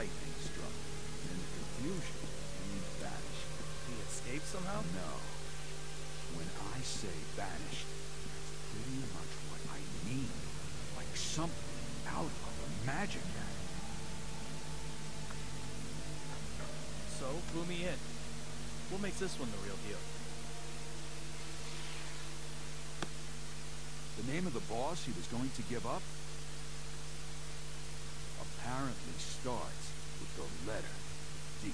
lightning struck. In the confusion, he vanished. He escaped somehow? No. When I say vanished, that's pretty much what I mean. Like something out of a magic hat. So, clue me in. What makes this one the real deal? The name of the boss he was going to give up apparently starts with the letter D.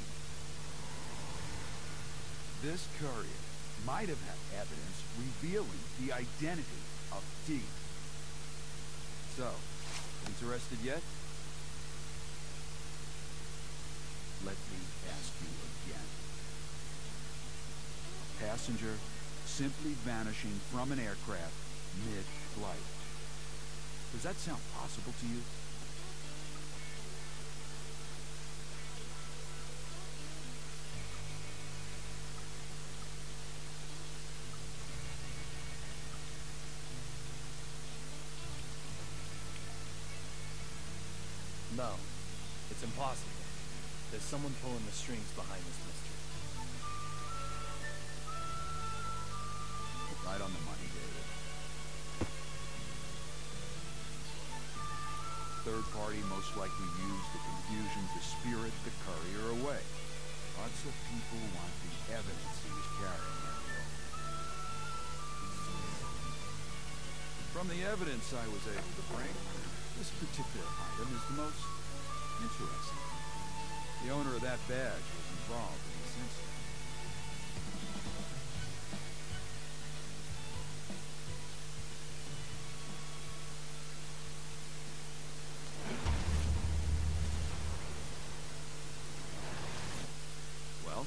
This courier might have had evidence revealing the identity of D. So, interested yet? Let me ask you again. Passenger simply vanishing from an aircraft mid-flight. Does that sound possible to you? No. It's impossible. There's someone pulling the strings behind this mystery. Right on the money, David. Third party most likely used the confusion to spirit the courier away. Lots of people want the evidence he was carrying, From the evidence I was able to bring, this particular item is the most interesting. The owner of that badge was involved in this incident. Well,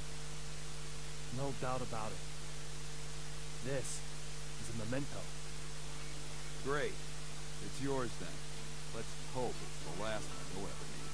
No doubt about it. This is a memento. great. It's yours then. Let's hope it's the last one you'll ever need.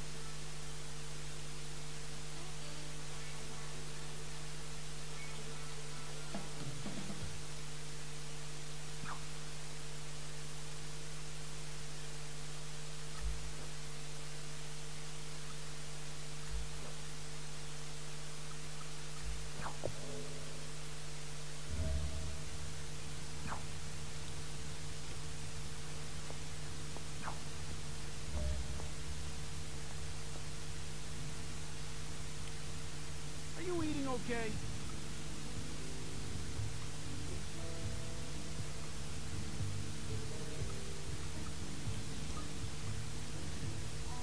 Are you eating okay?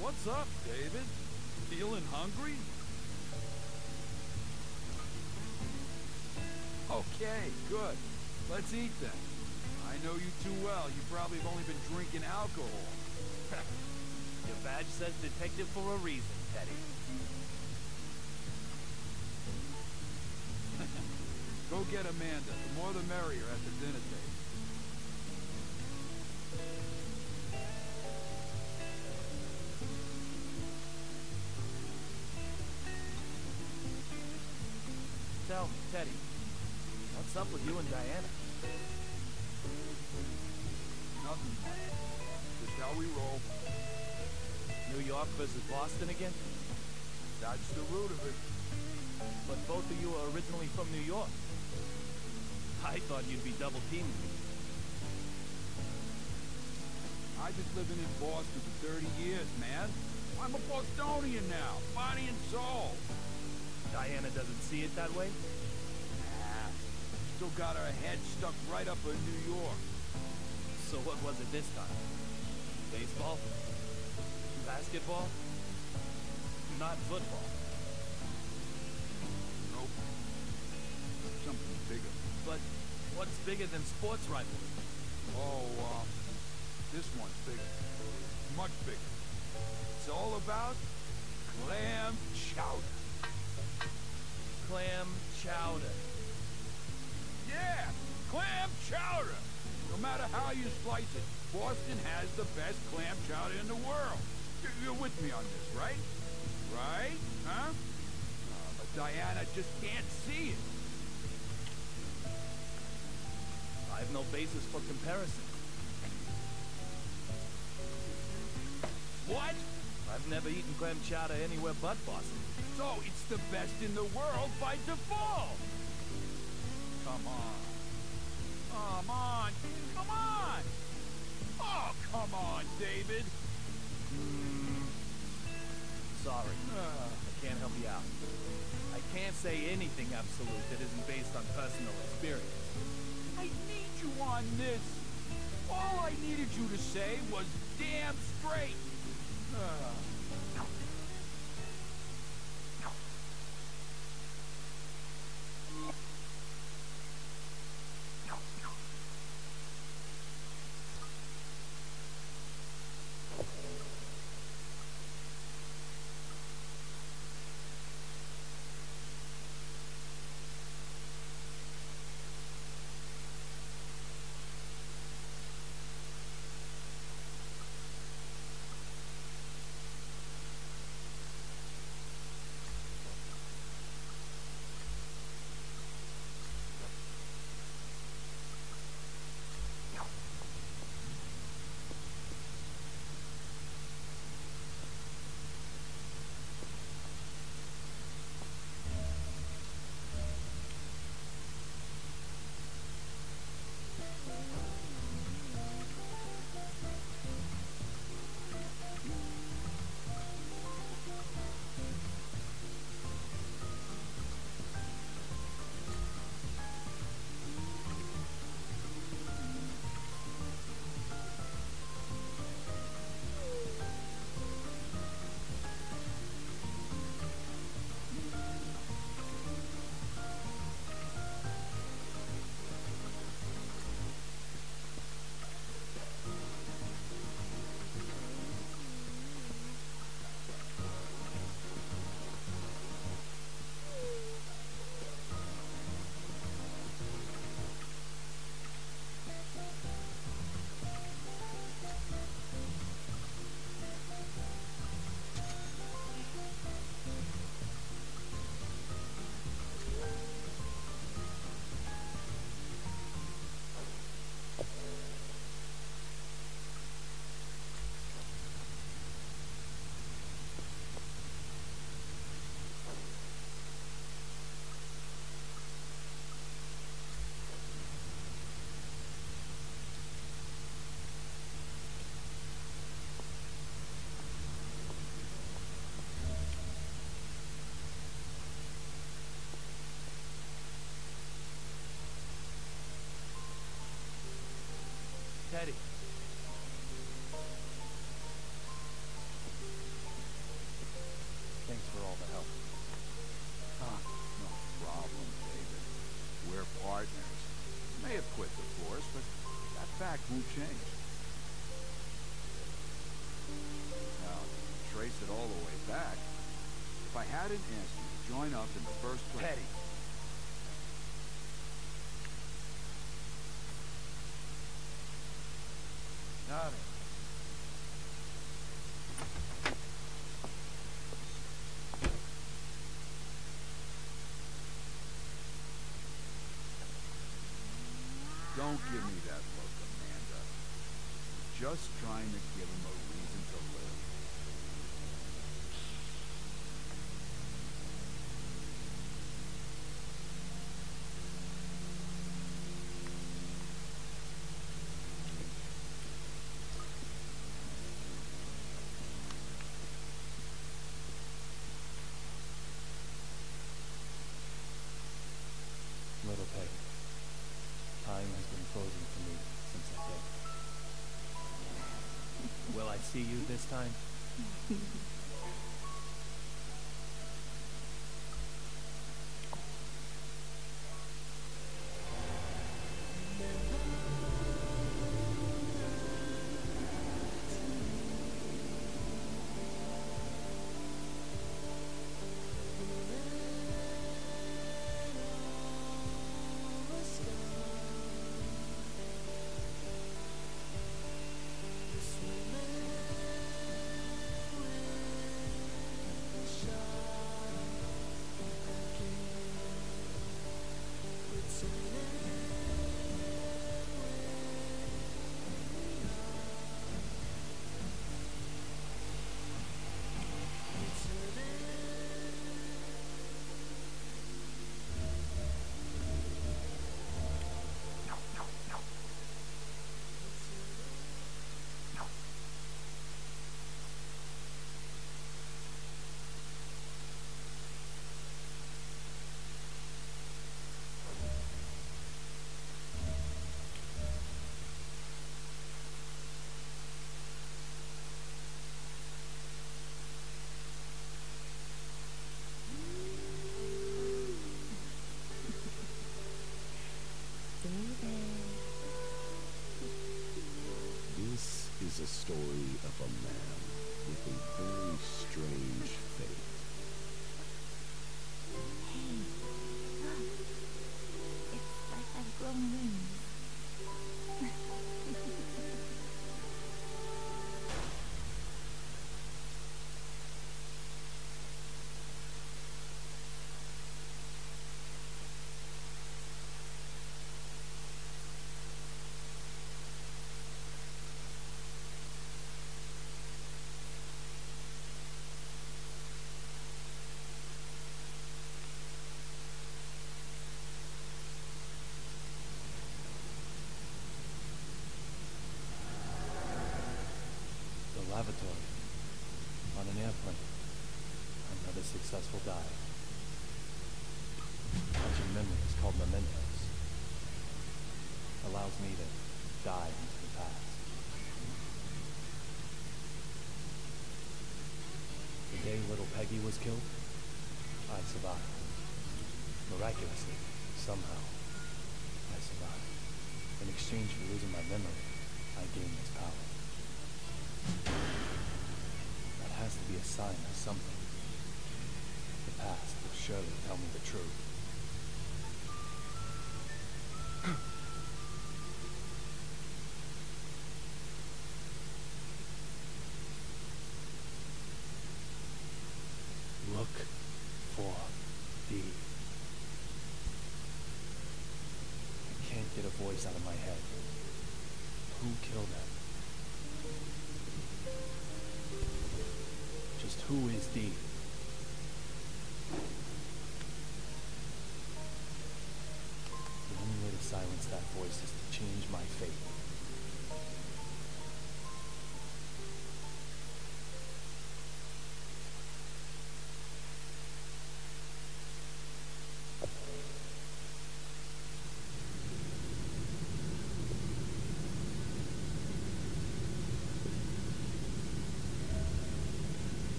What's up, David? Feeling hungry? Okay, good. Let's eat then. I know you too well. You probably have only been drinking alcohol. Your badge says detective for a reason, Teddy. Go get Amanda. The more the merrier at the dinner table. Tell me, Teddy, what's up with you and Diana? Nothing. Just how we roll. New York versus Boston again? That's the root of it. But both of you are originally from New York. I thought you'd be double teaming me. I've been living in Boston for 30 years, man. I'm a Bostonian now, body and soul. Diana doesn't see it that way? Nah, still got her head stuck right up in New York. So what was it this time? Baseball? Basketball? Not football. Nope. Something bigger. But what's bigger than sports rivalry? Oh, uh, this one's bigger. Much bigger. It's all about clam chowder. Clam chowder. Yeah, clam chowder. No matter how you slice it, Boston has the best clam chowder in the world. You- You're with me on this, right? Right? Huh? Uh, but Diana just can't see it. Have no basis for comparison. What? I've never eaten clam chowder anywhere but Boston. So it's the best in the world by default. Come on. Come on. Come on. Oh, come on, David. Hmm. Sorry. Uh, I can't help you out. I can't say anything absolute that isn't based on personal experience. I you on this. All I needed you to say was damn straight. Uh. Up in the first place... Teddy. Got it. Don't give me that look, Amanda. Just trying to give him a see you this time? called mementos. Allows me to dive into the past. The day little Peggy was killed, I survived. Miraculously, somehow, I survived. In exchange for losing my memory, I gained this power. That has to be a sign of something. The past will surely tell me the truth.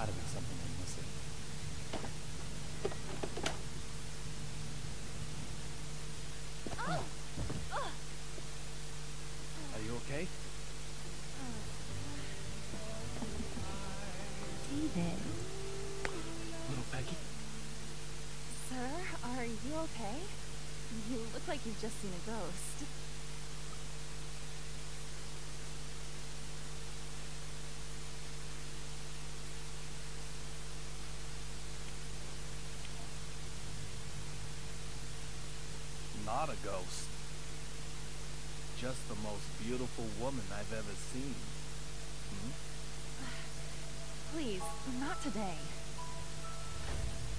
There's gotta be something I'm missing. Oh. Are you okay? David, Little Peggy? sir, are you okay? You look like you've just seen a ghost. Not a ghost. Just the most beautiful woman I've ever seen. Hmm? Please, not today.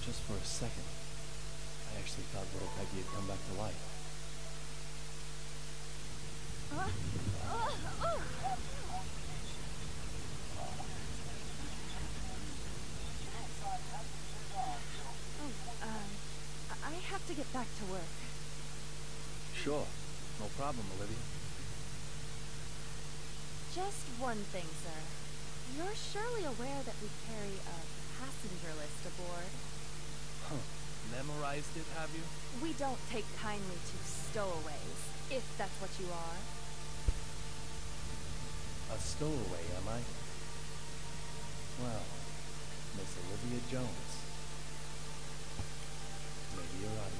Just for a second, I actually thought little Peggy had come back to life. Uh, uh, uh. Oh, um, I- I have to get back to work. Sure. No problem, Olivia. Just one thing, sir. You're surely aware that we carry a passenger list aboard. Huh. Memorized it, have you? We don't take kindly to stowaways, if that's what you are. A stowaway, am I? Well, Miss Olivia Jones. Maybe you're right.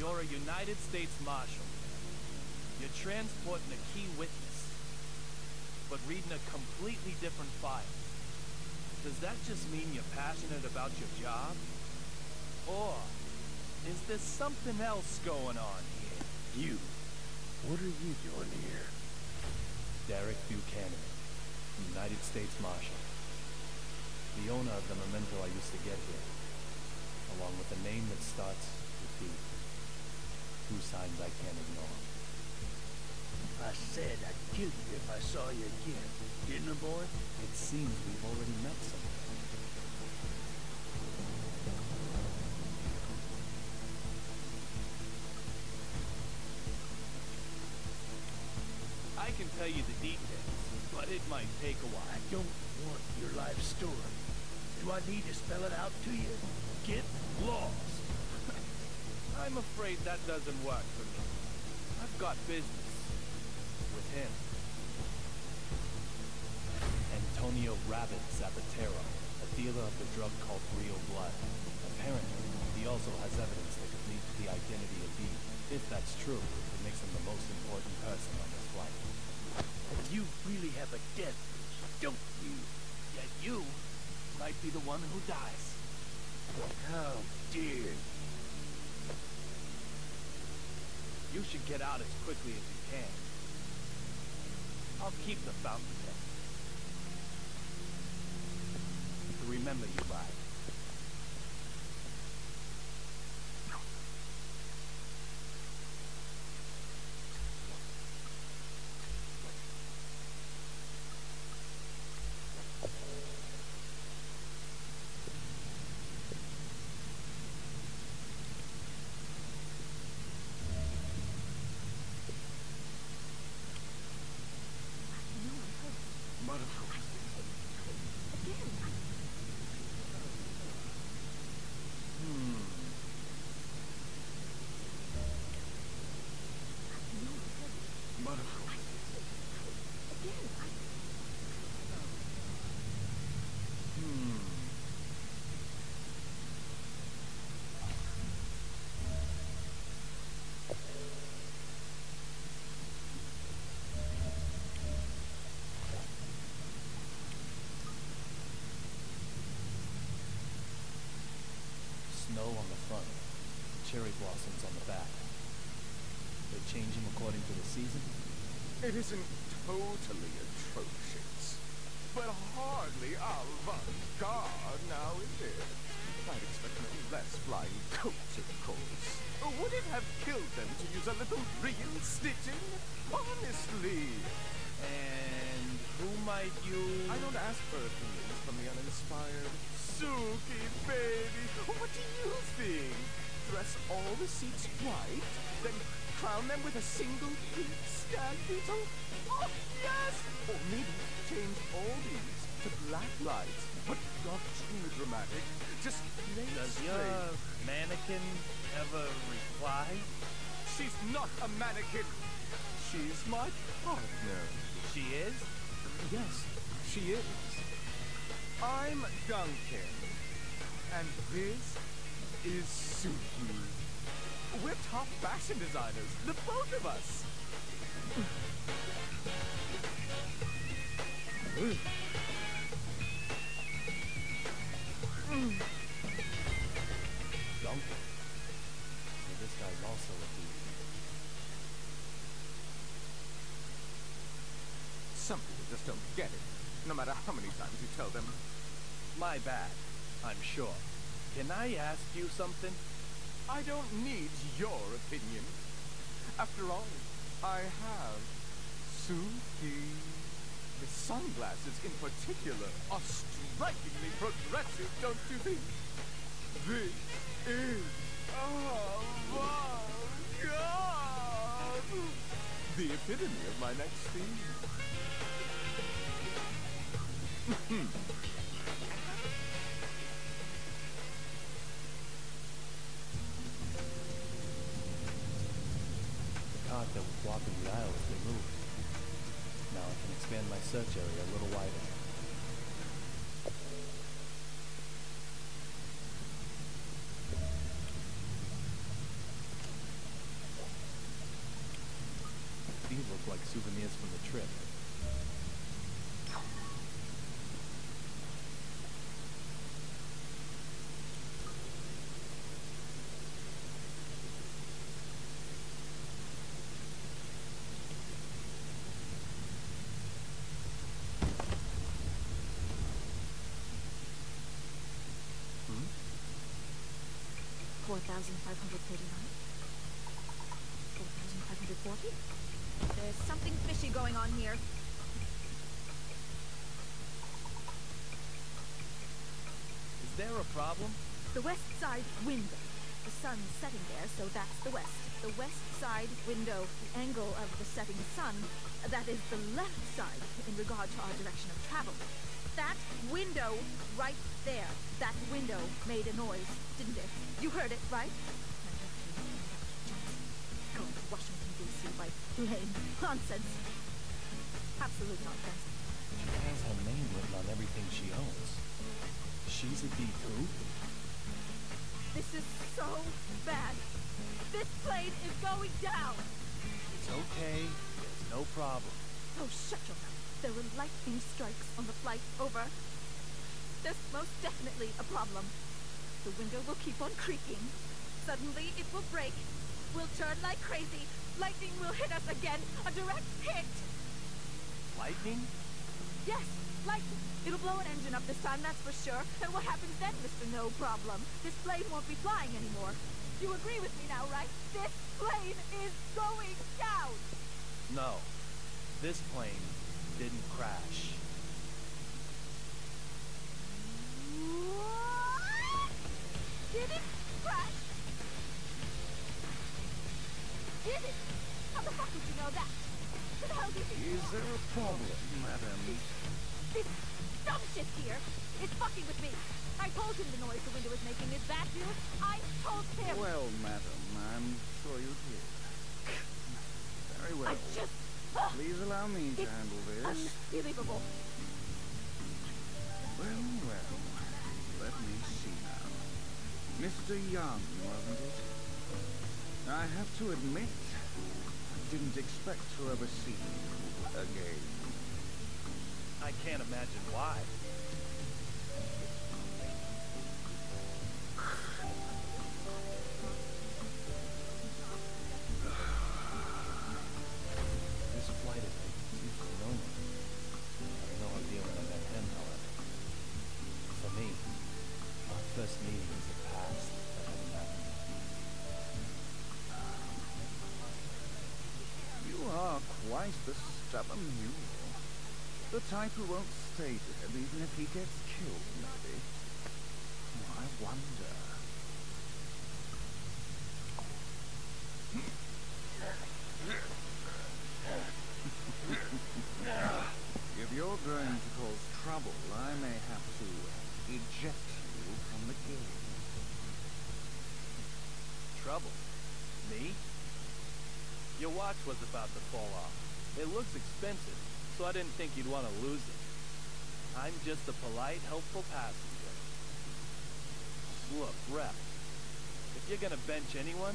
You're a United States Marshal. You're transporting a key witness, but reading a completely different file. Does that just mean you're passionate about your job? Or is there something else going on here? You. What are you doing here? Derek Buchanan, United States Marshal. The owner of the memento I used to get here, along with a name that starts with D two signs I can't ignore. I said I'd kill you if I saw you again, didn't I, boy? It seems we've already met someone. I can tell you the details, but it might take a while. I don't want your life story. Do I need to spell it out to you? Get lost! I'm afraid that doesn't work for me. I've got business with him. Antonio Rabbit Zapatero, a dealer of the drug called Real Blood. Apparently, he also has evidence that could lead to the identity of Eve. If that's true, it makes him the most important person on this flight. You really have a death wish, don't you? Yet you might be the one who dies. Dare you? You should get out as quickly as you can. I'll keep the fountain pen. Remember you by. No, I heard again. Hmm. No, I heard again. I Hmm. Snow on the front, cherry blossoms on the back. They change them according to the season? It isn't totally atrocious, but hardly avant-garde now, is it? I'd expect no less flying coats, of course. Would it have killed them to use a little real stitching? Honestly. And who might you... I don't ask for opinions from the uninspired. Suki, baby, what do you think? Dress all the seats white, then crown them with a single pink stag beetle? Oh, yes! Or maybe change all these to black lights, but not too dramatic. Just plain Does straight. your mannequin ever reply? She's not a mannequin. She's my partner. She is? Yes, she is. I'm Duncan, and this is Suki. We're top fashion designers, the both of us. Duncan. So this guy's also a thief. Some people just don't get it, no matter how many times you tell them. My bad, I'm sure. Can I ask you something? I don't need your opinion. After all, I have Suki. The sunglasses in particular are strikingly progressive, don't you think? This is oh my god! The epitome of my next theme. Cart that was blocking the aisle as been moved. Now I can expand my search area a little wider. These look like souvenirs from the trip. 1539. There's something fishy going on here. Is there a problem? The west side window. The sun's setting there, so that's the west. The west side window, the angle of the setting sun, that is the left side in regard to our direction of travel. That window right there, that window made a noise, didn't it? You heard it, right? Going to Washington, D.C. by plane. Nonsense. Absolute nonsense. She has her name written on everything she owns. She's a too? This is so bad. This plane is going down. It's okay. There's no problem. Oh, shut your mouth. There were lightning strikes on the flight over. There's most definitely a problem. The window will keep on creaking. Suddenly it will break. We'll turn like crazy. Lightning will hit us again. A direct hit. Lightning? Yes, lightning. It'll blow an engine up this time, that's for sure. And what happens then, Mr. No Problem? This plane won't be flying anymore. You agree with me now, right? This plane is going down. No. This plane didn't crash. What? Did it crash? Did it? How the fuck did you know that? The hell do you Is there a problem, madam? This dumb shit here is fucking with me. I told him the noise the window was making is bad news. I told him. Well, madam, I'm sure you did. Very well. I just... Uh, Please allow me to handle this. unbelievable. Well, Mr. Young, wasn't it? I have to admit, I didn't expect to ever see you again. I can't imagine why. The type who won't stay dead even if he gets killed, maybe. Oh, I wonder. if you're going to cause trouble, I may have to eject you from the game. Trouble? Me? Your watch was about to fall off. It looks expensive, so I didn't think you'd want to lose it. I'm just a polite, helpful passenger. Look, Rep, if you're gonna bench anyone,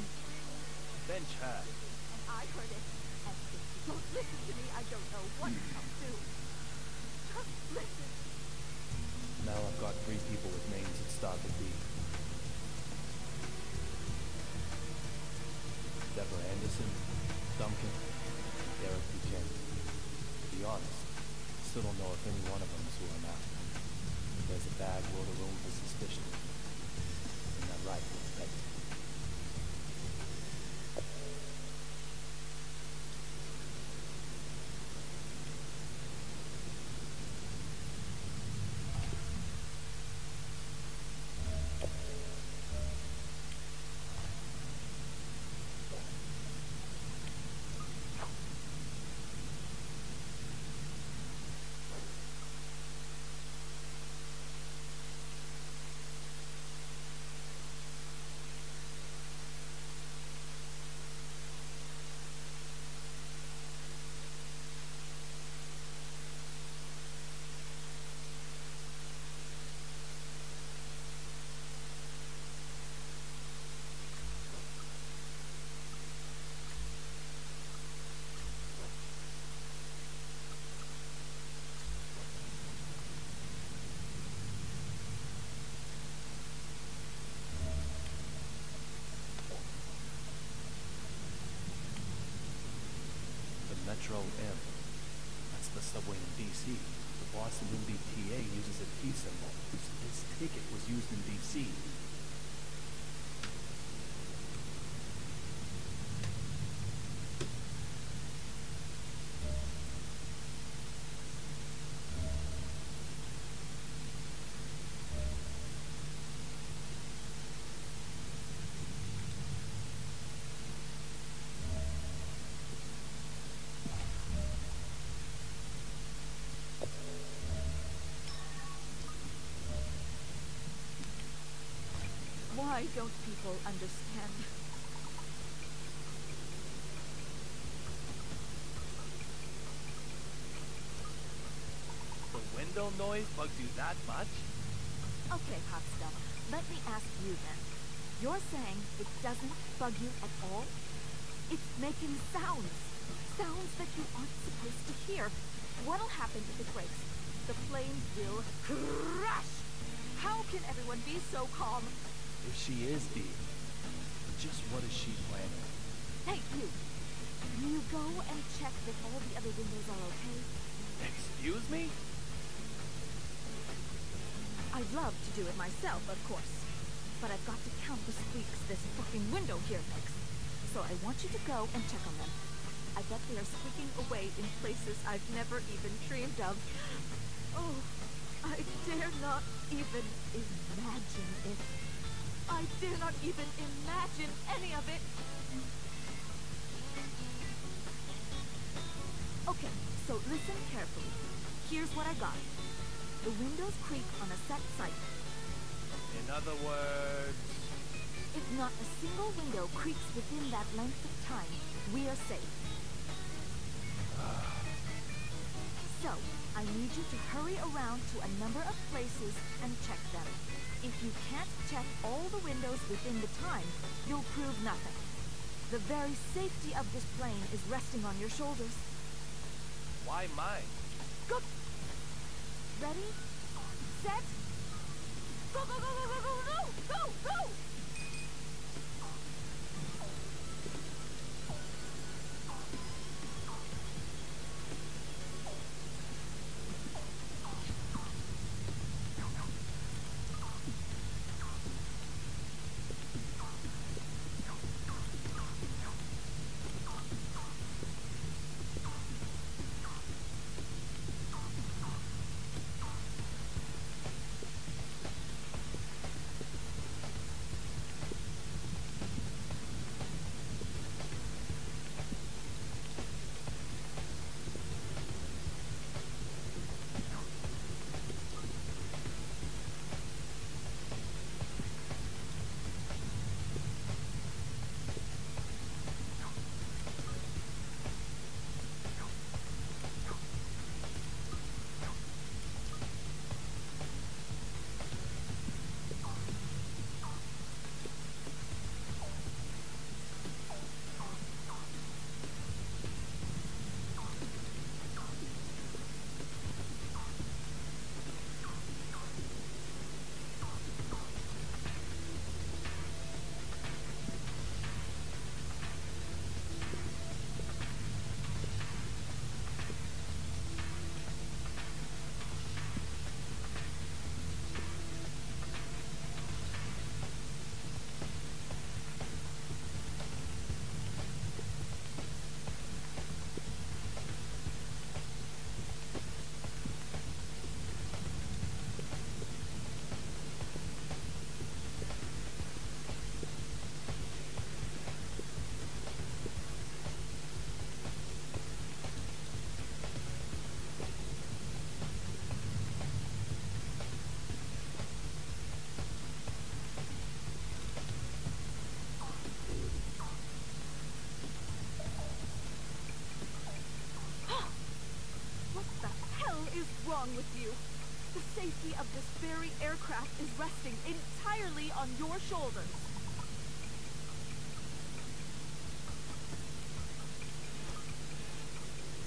bench her. And I heard it. And if you don't listen to me, I don't know what I'll do. Just listen. Now I've got three people with names that start with D. Deborah Anderson, Duncan, Derek Buchanan. To be honest, still don't know if any one of them is who I'm after. There's a bad world of room for suspicion. Isn't that right, Peggy? The Metro M. That's the subway in D.C. The Boston MBTA uses a T symbol. This ticket was used in D.C. Why don't people understand? The window noise bugs you that much? Okay, Hot Stuff, let me ask you then. You're saying it doesn't bug you at all? It's making sounds. Sounds that you aren't supposed to hear. What'll happen if it breaks? The plane will crash! How can everyone be so calm? If she is deep, just what is she planning? Hey, you! Will you go and check that all the other windows are okay? Excuse me? I'd love to do it myself, of course. But I've got to count the squeaks this fucking window here makes. So I want you to go and check on them. I bet they are squeaking away in places I've never even dreamed of. Oh, I dare not even imagine it. I dare not even imagine any of it. Okay, so listen carefully. Here's what I got. The windows creak on a set site. In other words, If not a single window creaks within that length of time, we are safe. So, I need you to hurry around to a number of places and check them. If you can't check all the windows within the time, you'll prove nothing. The very safety of this plane is resting on your shoulders. why mine? Go! Ready? Set? Go, go, go, go, go, go, go! Go, go! Wrong with you? The safety of this very aircraft is resting entirely on your shoulders.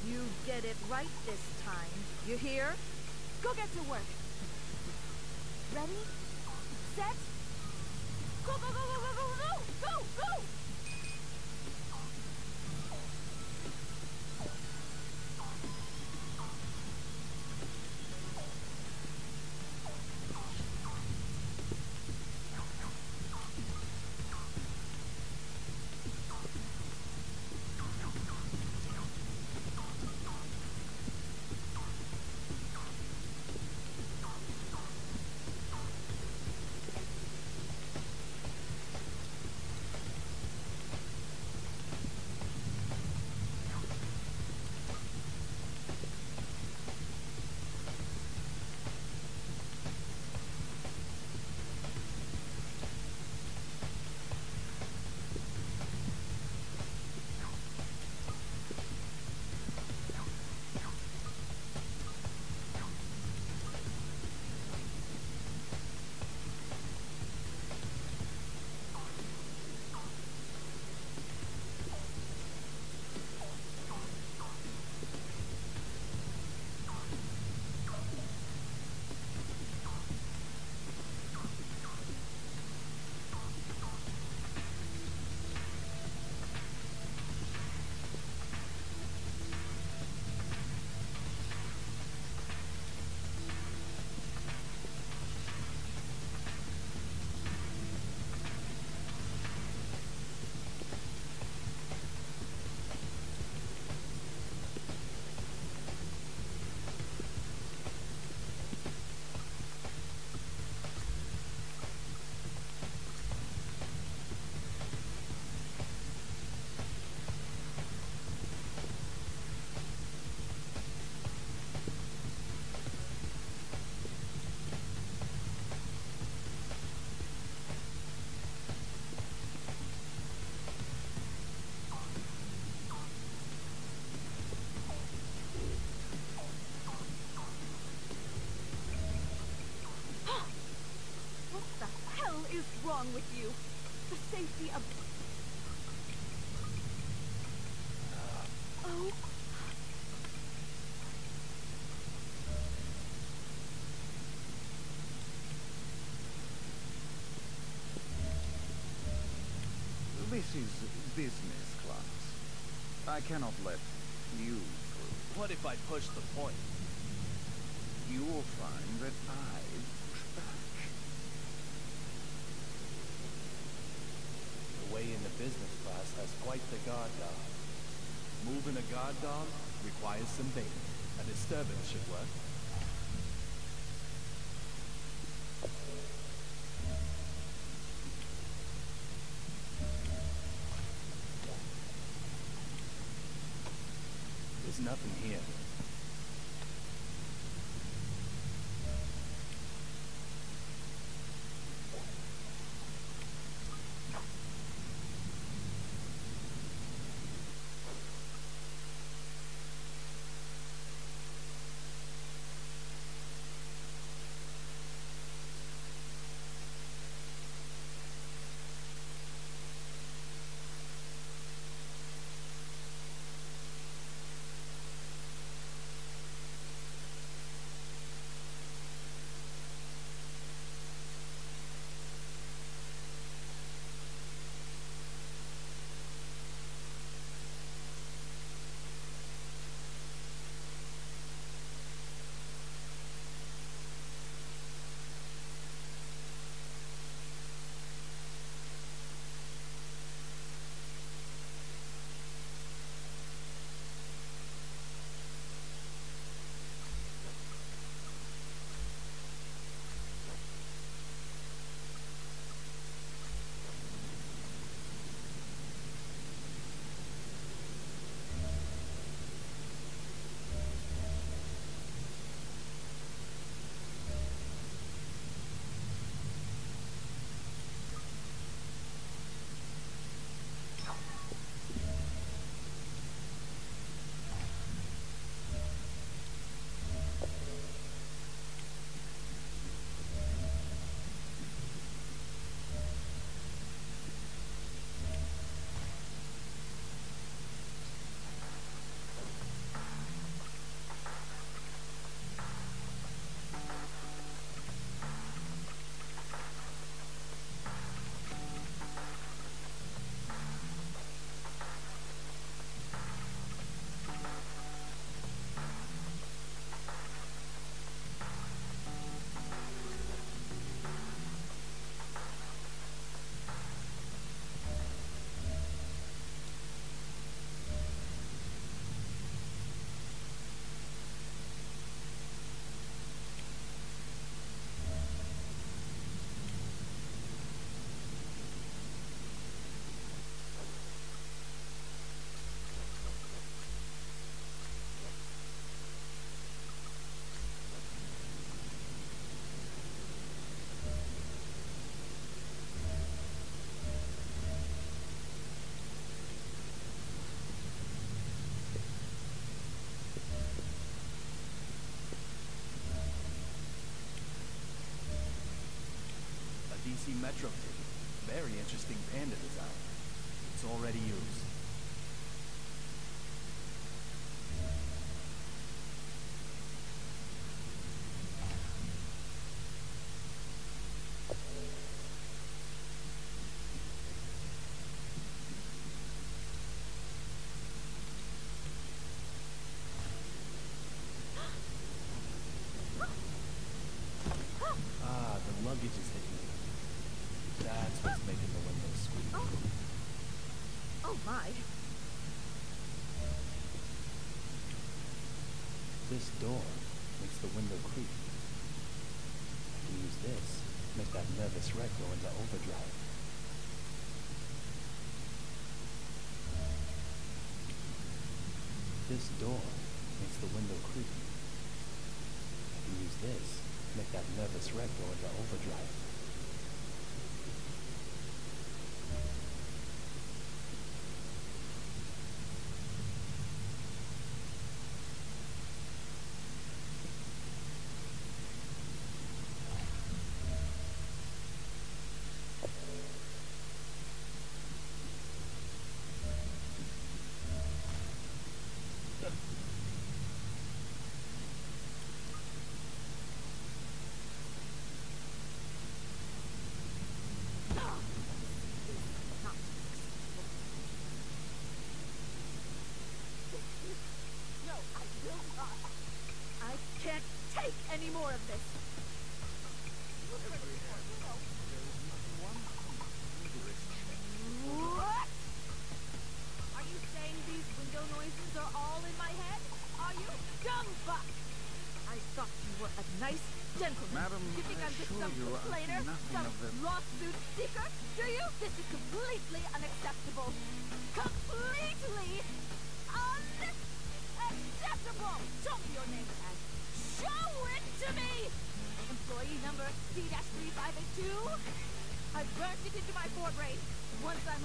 You get it right this time. You hear? Go get to work. Ready? Set? Go, go, go, go, go, go, go! Go, go! The safety of... Oh. This is business class. I cannot let you through. What if I push the point? You will find that I push back. The way in the business class has quite the guard dog. Moving a guard dog requires some bait. A disturbance should work. There's nothing here. Metro. Very interesting panda design. It's already used. Ah, the luggage is hidden. That's what's making the windows squeak. Oh. Oh my. This door makes the window creak. I can use this, make that nervous wreck go into overdrive. This door makes the window creak. I can use this, make that nervous wreck go into overdrive.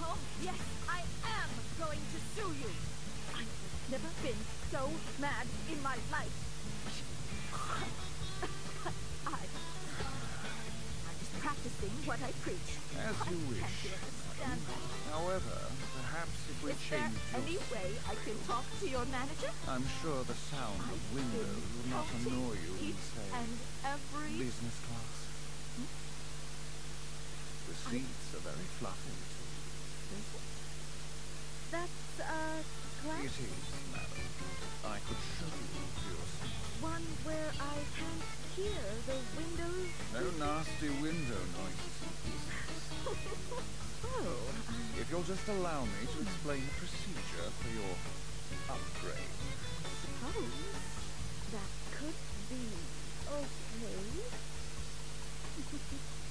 Once I'm home, yes, I am going to sue you. I've never been so mad in my life. I, I'm just practicing what I preach. As you can't wish. get a stand that. However, perhaps if we Is there change your... any way I can talk to your manager? I'm sure the sound of I've windows been will not annoy you in, each say, and every business class. The seats are very fluffy. That's uh is, madam. I could show you to your seat. one where I can't hear the windows. No nasty window noises. oh, I If you'll just allow me to explain the procedure for your upgrade. suppose that could be okay.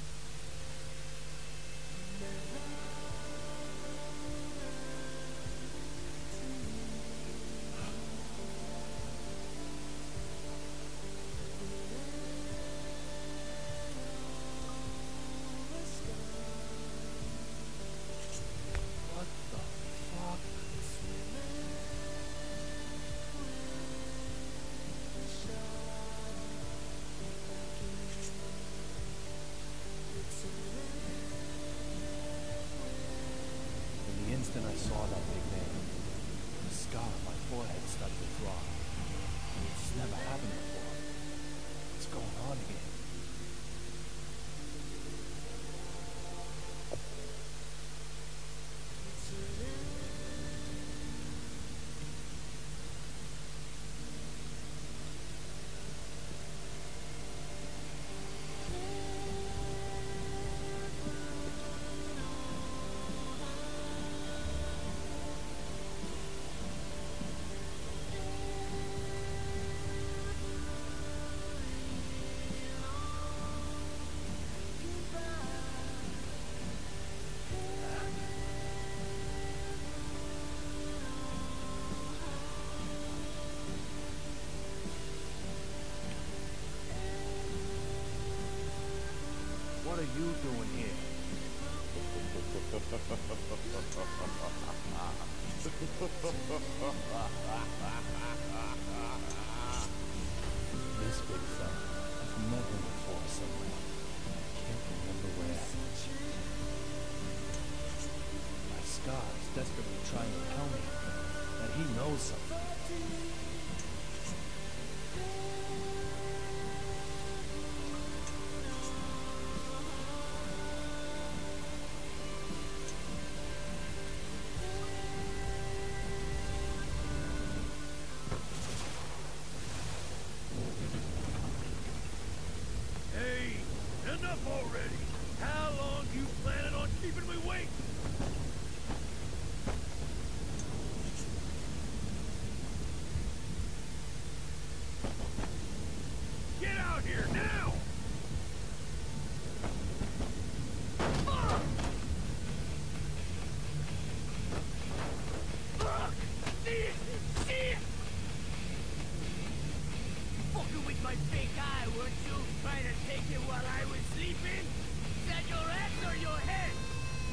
my fake eye, weren't you? Trying to take it while I was sleeping? Is that your ass or your head?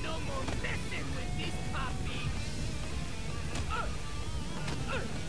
No more messing with this puppy! Uh, uh,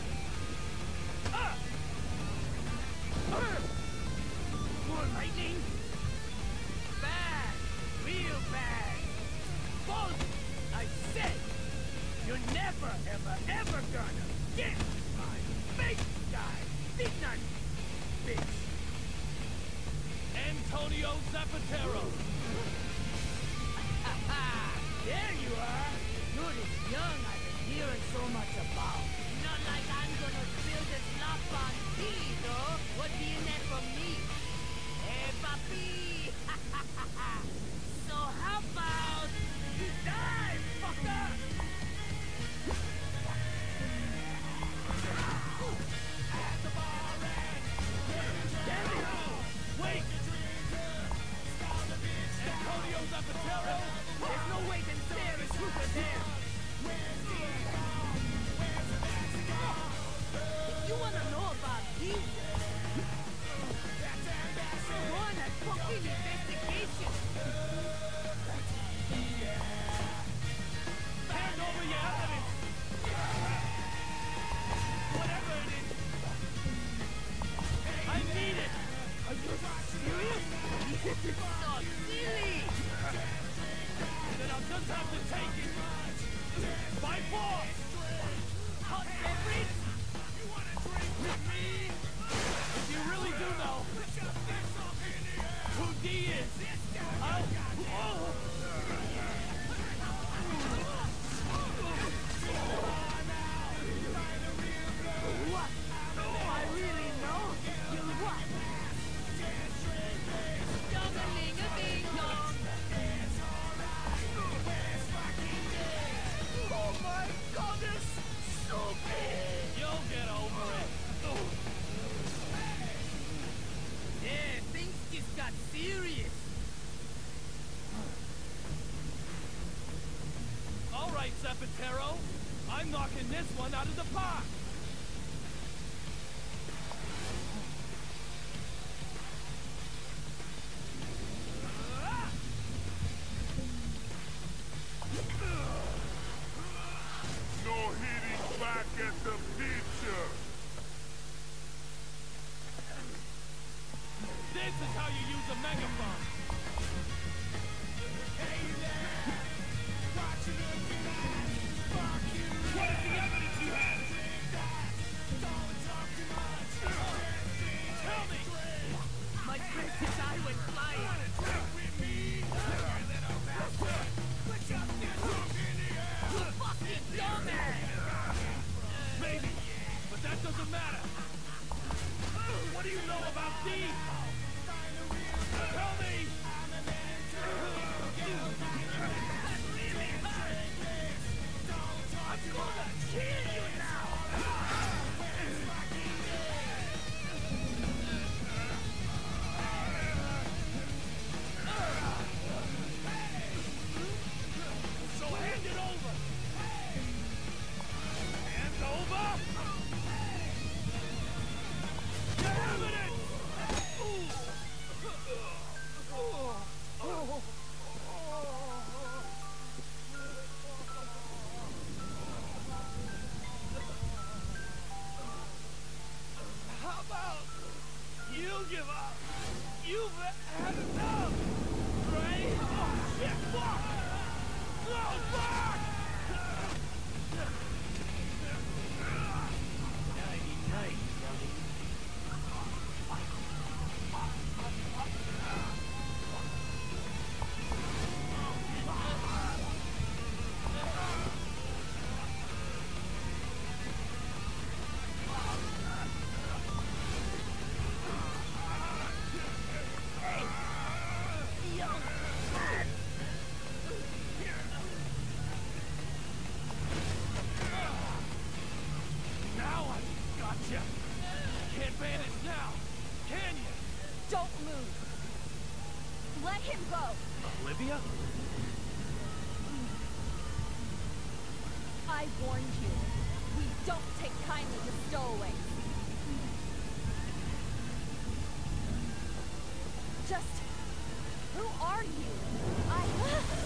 just have to take it. By force! Hot? You wanna drink with me? If you really do who D is, right, I'm knocking this one out of the park. Maybe, but that doesn't matter. What do you know about? Tell me! I'm gonna kill you gotcha. Can't vanish now, can you? Don't move. Let him go. Olivia? I warned you. We don't take kindly to stowaways. Just who are you? I